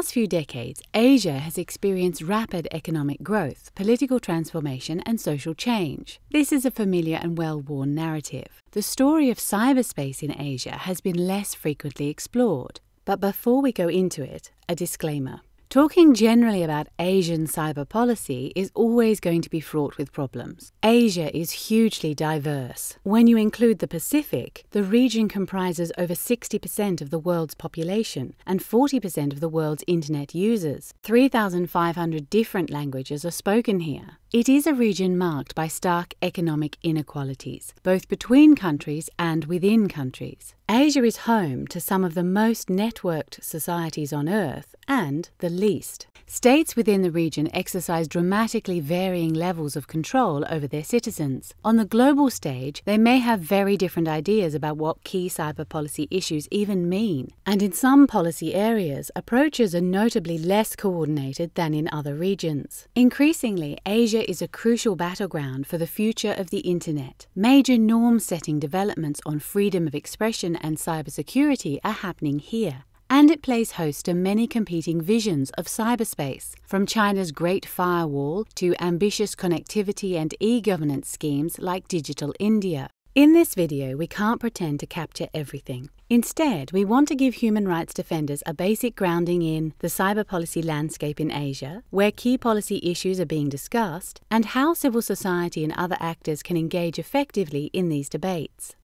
last few decades, Asia has experienced rapid economic growth, political transformation, and social change. This is a familiar and well worn narrative. The story of cyberspace in Asia has been less frequently explored. But before we go into it, a disclaimer. Talking generally about Asian cyber policy is always going to be fraught with problems. Asia is hugely diverse. When you include the Pacific, the region comprises over 60% of the world's population and 40% of the world's internet users. 3,500 different languages are spoken here. It is a region marked by stark economic inequalities, both between countries and within countries. Asia is home to some of the most networked societies on Earth and the least. States within the region exercise dramatically varying levels of control over their citizens. On the global stage, they may have very different ideas about what key cyber policy issues even mean, and in some policy areas, approaches are notably less coordinated than in other regions. Increasingly, Asia is a crucial battleground for the future of the Internet. Major norm setting developments on freedom of expression and cybersecurity are happening here and it plays host to many competing visions of cyberspace, from China's Great Firewall to ambitious connectivity and e governance schemes like Digital India. In this video, we can't pretend to capture everything. Instead, we want to give human rights defenders a basic grounding in the cyber policy landscape in Asia, where key policy issues are being discussed, and how civil society and other actors can engage effectively in these debates.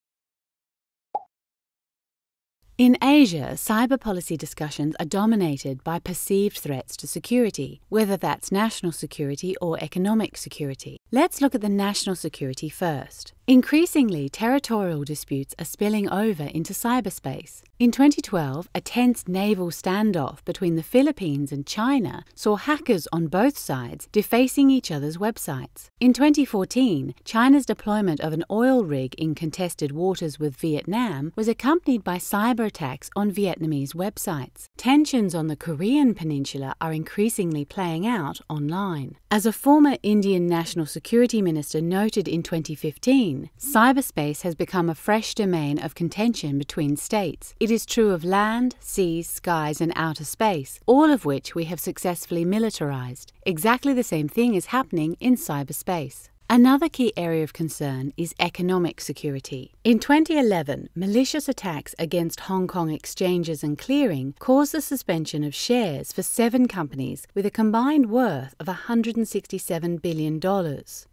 In Asia, cyber policy discussions are dominated by perceived threats to security, whether that's national security or economic security. Let's look at the national security first. Increasingly, territorial disputes are spilling over into cyberspace. In 2012, a tense naval standoff between the Philippines and China saw hackers on both sides defacing each other's websites. In 2014, China's deployment of an oil rig in contested waters with Vietnam was accompanied by cyber attacks on Vietnamese websites. Tensions on the Korean peninsula are increasingly playing out online. As a former Indian national security minister noted in 2015, cyberspace has become a fresh domain of contention between states. It is true of land, seas, skies, and outer space, all of which we have successfully militarized. Exactly the same thing is happening in cyberspace. Another key area of concern is economic security. In 2011, malicious attacks against Hong Kong exchanges and clearing caused the suspension of shares for seven companies with a combined worth of $167 billion.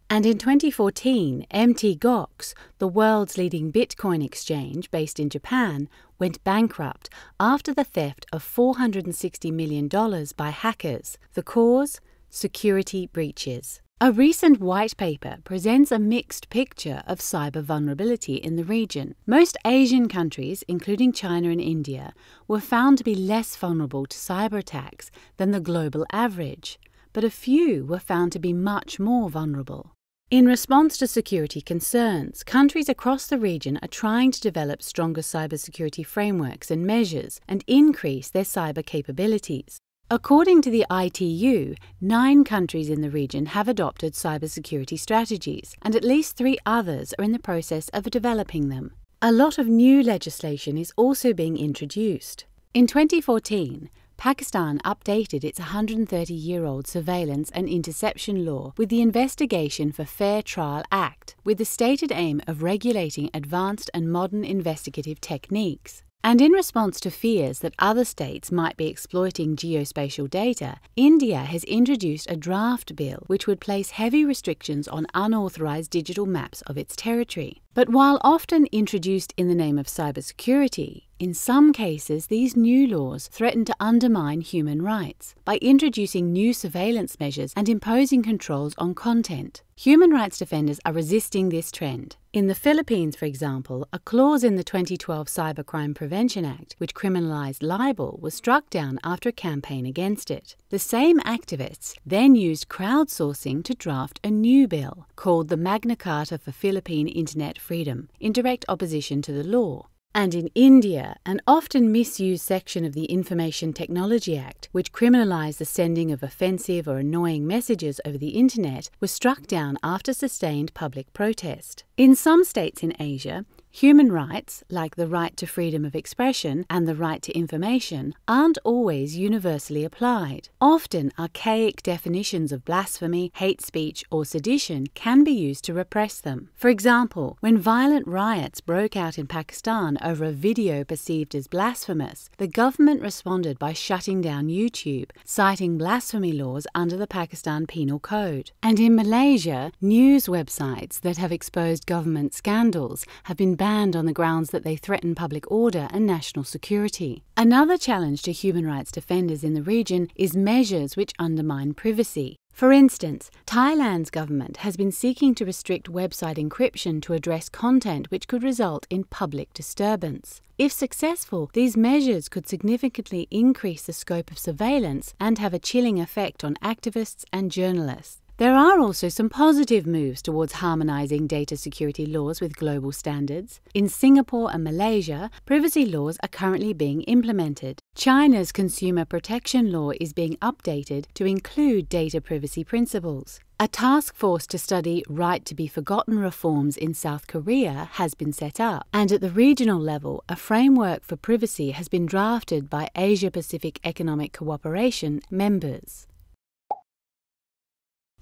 And in 2014, Mt. Gox, the world's leading Bitcoin exchange based in Japan, went bankrupt after the theft of $460 million by hackers. The cause? Security breaches. A recent white paper presents a mixed picture of cyber vulnerability in the region. Most Asian countries, including China and India, were found to be less vulnerable to cyber attacks than the global average, but a few were found to be much more vulnerable. In response to security concerns, countries across the region are trying to develop stronger cybersecurity frameworks and measures and increase their cyber capabilities. According to the ITU, nine countries in the region have adopted cybersecurity strategies, and at least three others are in the process of developing them. A lot of new legislation is also being introduced. In 2014, Pakistan updated its 130 year old surveillance and interception law with the Investigation for Fair Trial Act, with the stated aim of regulating advanced and modern investigative techniques. And in response to fears that other states might be exploiting geospatial data, India has introduced a draft bill which would place heavy restrictions on unauthorized digital maps of its territory. But while often introduced in the name of cybersecurity, in some cases these new laws threaten to undermine human rights by introducing new surveillance measures and imposing controls on content. Human rights defenders are resisting this trend. In the Philippines, for example, a clause in the 2012 Cybercrime Prevention Act, which criminalized libel, was struck down after a campaign against it. The same activists then used crowdsourcing to draft a new bill called the Magna Carta for Philippine Internet freedom, in direct opposition to the law. And in India, an often misused section of the Information Technology Act, which criminalised the sending of offensive or annoying messages over the internet, was struck down after sustained public protest. In some states in Asia, Human rights, like the right to freedom of expression and the right to information, aren't always universally applied. Often, archaic definitions of blasphemy, hate speech, or sedition can be used to repress them. For example, when violent riots broke out in Pakistan over a video perceived as blasphemous, the government responded by shutting down YouTube, citing blasphemy laws under the Pakistan Penal Code. And in Malaysia, news websites that have exposed government scandals have been banned on the grounds that they threaten public order and national security. Another challenge to human rights defenders in the region is measures which undermine privacy. For instance, Thailand's government has been seeking to restrict website encryption to address content which could result in public disturbance. If successful, these measures could significantly increase the scope of surveillance and have a chilling effect on activists and journalists. There are also some positive moves towards harmonizing data security laws with global standards. In Singapore and Malaysia, privacy laws are currently being implemented. China's consumer protection law is being updated to include data privacy principles. A task force to study right to be forgotten reforms in South Korea has been set up, and at the regional level, a framework for privacy has been drafted by Asia Pacific Economic Cooperation members.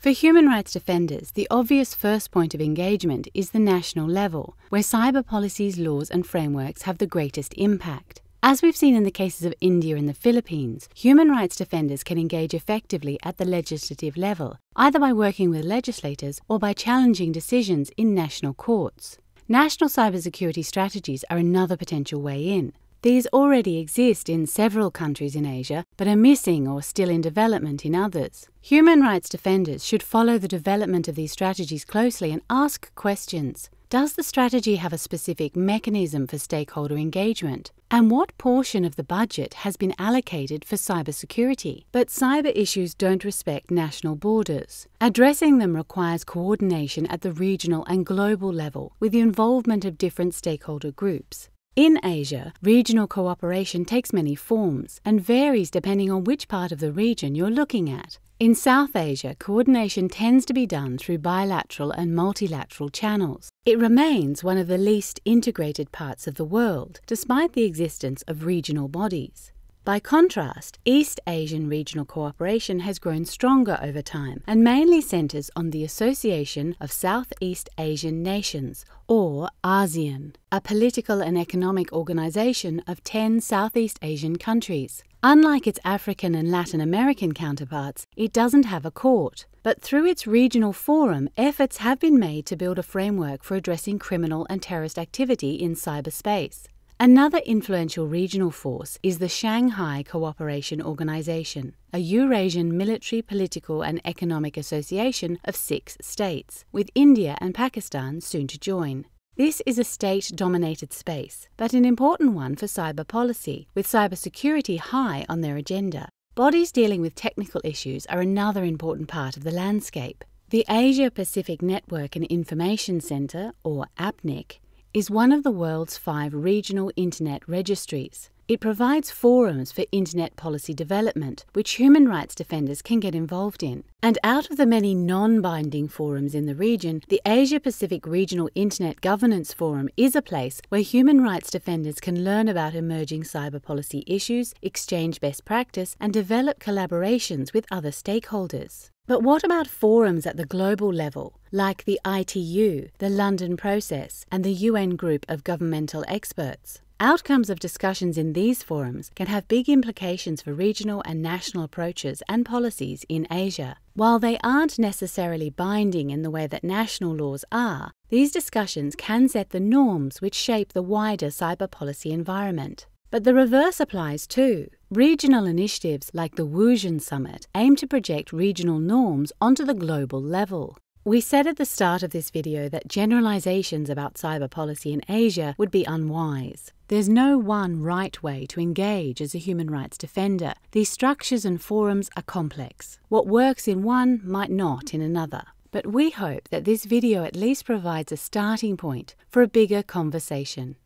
For human rights defenders, the obvious first point of engagement is the national level, where cyber policies, laws, and frameworks have the greatest impact. As we've seen in the cases of India and the Philippines, human rights defenders can engage effectively at the legislative level, either by working with legislators or by challenging decisions in national courts. National cybersecurity strategies are another potential way in. These already exist in several countries in Asia, but are missing or still in development in others. Human rights defenders should follow the development of these strategies closely and ask questions. Does the strategy have a specific mechanism for stakeholder engagement? And what portion of the budget has been allocated for cybersecurity? But cyber issues don't respect national borders. Addressing them requires coordination at the regional and global level with the involvement of different stakeholder groups. In Asia, regional cooperation takes many forms and varies depending on which part of the region you're looking at. In South Asia, coordination tends to be done through bilateral and multilateral channels. It remains one of the least integrated parts of the world, despite the existence of regional bodies. By contrast, East Asian regional cooperation has grown stronger over time and mainly centres on the Association of Southeast Asian Nations, or ASEAN, a political and economic organisation of 10 Southeast Asian countries. Unlike its African and Latin American counterparts, it doesn't have a court. But through its regional forum, efforts have been made to build a framework for addressing criminal and terrorist activity in cyberspace. Another influential regional force is the Shanghai Cooperation Organization, a Eurasian military, political, and economic association of six states, with India and Pakistan soon to join. This is a state dominated space, but an important one for cyber policy, with cybersecurity high on their agenda. Bodies dealing with technical issues are another important part of the landscape. The Asia Pacific Network and Information Center, or APNIC, is one of the world's five regional Internet registries. It provides forums for Internet policy development, which human rights defenders can get involved in. And out of the many non binding forums in the region, the Asia Pacific Regional Internet Governance Forum is a place where human rights defenders can learn about emerging cyber policy issues, exchange best practice, and develop collaborations with other stakeholders. But what about forums at the global level, like the ITU, the London Process, and the UN Group of Governmental Experts? Outcomes of discussions in these forums can have big implications for regional and national approaches and policies in Asia. While they aren't necessarily binding in the way that national laws are, these discussions can set the norms which shape the wider cyber policy environment. But the reverse applies too. Regional initiatives like the Wuzhen Summit aim to project regional norms onto the global level. We said at the start of this video that generalizations about cyber policy in Asia would be unwise. There's no one right way to engage as a human rights defender. These structures and forums are complex. What works in one might not in another. But we hope that this video at least provides a starting point for a bigger conversation.